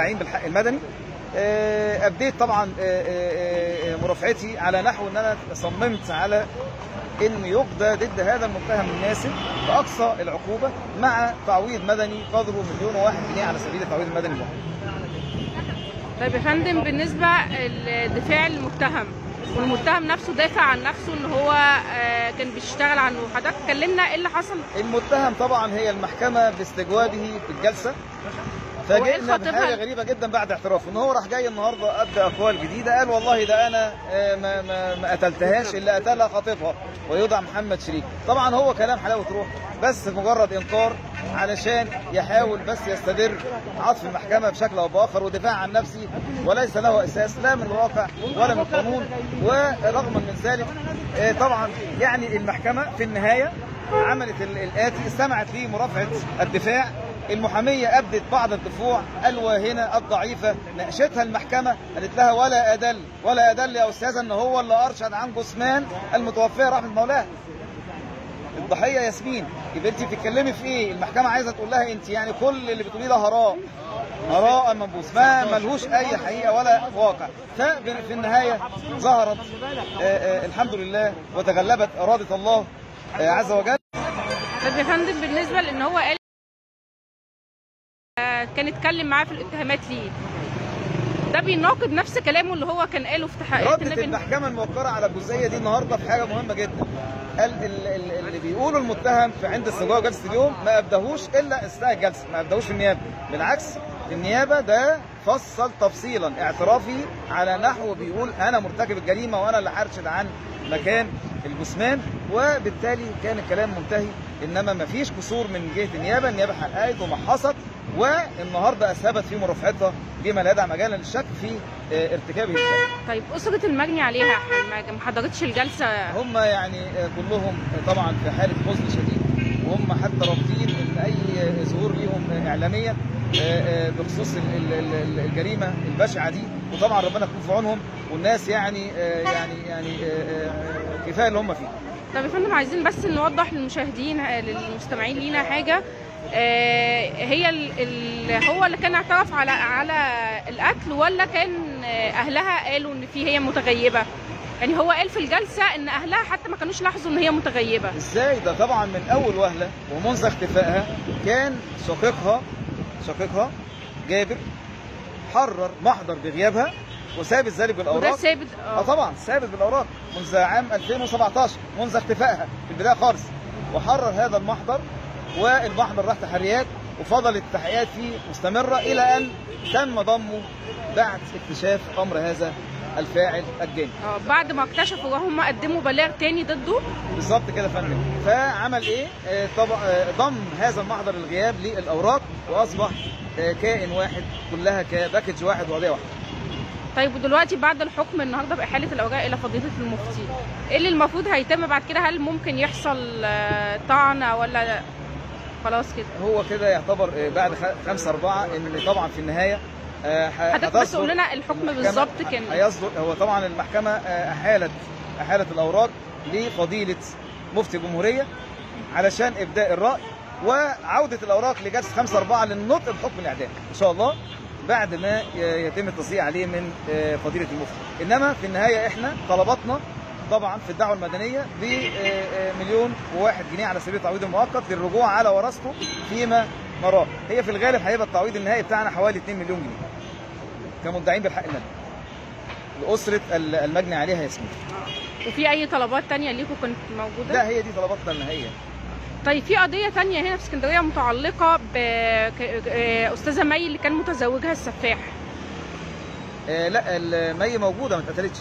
المستعين بالحق المدني. آه، أبديت طبعا آه، آه، مرافعتي على نحو إن أنا صممت على إن يقضى ضد هذا المتهم الناسب بأقصى العقوبة مع تعويض مدني قدره مليون وواحد جنيه على سبيل التعويض المدني المحكم. طيب يا فندم بالنسبة لدفاع المتهم والمتهم نفسه دافع عن نفسه إن هو كان بيشتغل عنه. حضرتك كلمنا إيه اللي حصل؟ المتهم طبعا هي المحكمة باستجوابه في الجلسة. الخطيب بحاجه غريبة جدا بعد اعترافه إن هو راح جاي النهارده ابدى أقوال جديدة قال والله ده أنا آه، ما ما ما قتلتهاش اللي قتلها خطيبها ويدعى محمد شريك طبعا هو كلام حلاوة روح بس مجرد إنكار علشان يحاول بس يستدر عطف المحكمة بشكل أو بآخر ودفاع عن نفسه وليس له أساس لا من الواقع ولا من القانون ورغما من ذلك آه، طبعا يعني المحكمة في النهاية عملت ال- الآتي استمعت لمرافعه الدفاع المحامية أبدت بعض الدفوع الواهنة الضعيفة ناقشتها المحكمة قالت لها ولا أدل ولا أدل يا أستاذة إن هو اللي أرشد عن جثمان المتوفية رحمة مولاها. الضحية ياسمين يبقى أنت بتتكلمي في إيه؟ المحكمة عايزة تقول لها أنت يعني كل اللي بتقوليه ده هراء. هراء منبوس ما ملهوش أي حقيقة ولا واقع. ففي النهاية ظهرت آه، آه، الحمد لله وتغلبت إرادة الله آه، عز وجل. طيب يا فندم بالنسبة لإن هو قال كان اتكلم معاه في الاتهامات ليه. ده بيناقض نفس كلامه اللي هو كان قاله في تحقيقات ردت المحكمة الموقرة على الجزئية دي النهاردة في حاجة مهمة جدا. قال ال- ال- اللي بيقوله المتهم في عند استجواب جلسة اليوم ما أبدهوش إلا أثناء الجلسة ما أبدهوش في النيابة. بالعكس في النيابة ده فصل تفصيلا اعترافي على نحو بيقول أنا مرتكب الجريمة وأنا اللي هرشد عن مكان الجثمان وبالتالي كان الكلام منتهي. إنما ما فيش قصور من جهة النيابة النيابة حققت ومحصت والنهارده اثبت في مرافعتها بما لا يدع مجالا للشك في آه، ارتكابه الجريمه طيب أسرة المجني عليها ما- حضرتش الجلسة؟ هم يعني آه، كلهم طبعا في حالة حزن شديد وهم حتى رافضين إن أي آه، ظهور ليهم اعلاميا بخصوص ال- ال- ال- الجريمة البشعة دي. وطبعا ربنا يكون في عونهم والناس يعني يعني يعني كفاية اللي هم فيه. طب يا فندم عايزين بس نوضح للمشاهدين للمستمعين لينا حاجة. هي ال- ال- هو اللي كان اعترف على على القتل ولا كان آه، أهلها قالوا إن في هي متغيبة؟ يعني هو قال في الجلسة إن أهلها حتى ما كانوش لاحظوا إن هي متغيبة. إزاي؟ ده طبعا من أول وهلة ومنذ اختفائها كان شقيقها شقيقها جابر حرر محضر بغيابها وثابت ذلك وده بالاوراق ثابت آه طبعا ثابت بالأوراق منذ عام 2017 منذ اختفائها في البداية خالص وحرر هذا المحضر والمحضر راح تحريات وفضلت التحقيقات فيه مستمرة إلى أن تم ضمه بعد اكتشاف أمر هذا الفاعل الجاني. آه بعد ما اكتشفوا هم قدموا بلاغ تاني ضده؟ بالظبط كده يا فندم. فعمل إيه؟ آه، طبعا آه، ضم هذا المحضر الغياب للأوراق وأصبح آه، كائن واحد كلها كباكج واحد وقضية واحدة. طيب ودلوقتي بعد الحكم النهارده بإحالة الاوراق إلى فضيلة المفتي إيه اللي المفروض هيتم بعد كده؟ هل ممكن يحصل آه، طعن ولا خلاص كده. هو كده يعتبر آه، بعد 5 4 إن طبعا في النهاية آه، حضرتك بس قول لنا الحكم بالظبط كان إيه؟ هيصدر. هو طبعا المحكمة آه، أحالت أحالت الأوراق لفضيلة مفتي الجمهورية علشان إبداء الرأي وعودة الأوراق لجلسة 5 4 للنطق بحكم الإعدام. إن شاء الله بعد ما يتم التصديق عليه من فضيلة المفتي. إنما في النهاية إحنا طلباتنا طبعا في الدعوة المدنية بمليون وواحد جنيه على سبيل التعويض المؤقت للرجوع على ورثته فيما نراه هي في الغالب هيبقى التعويض النهائي بتاعنا حوالي 2 مليون جنيه. كمدعين بالحق المدني. ال- المجني عليها ياسمين وفي أي طلبات تانية ليكم كنت موجودة؟ لا هي دي طلباتنا النهائية. طيب في قضية تانية هنا في اسكندرية متعلقة باستاذه مي اللي كان متزوجها السفاح. آه لا المي موجودة ما اتقتلتش.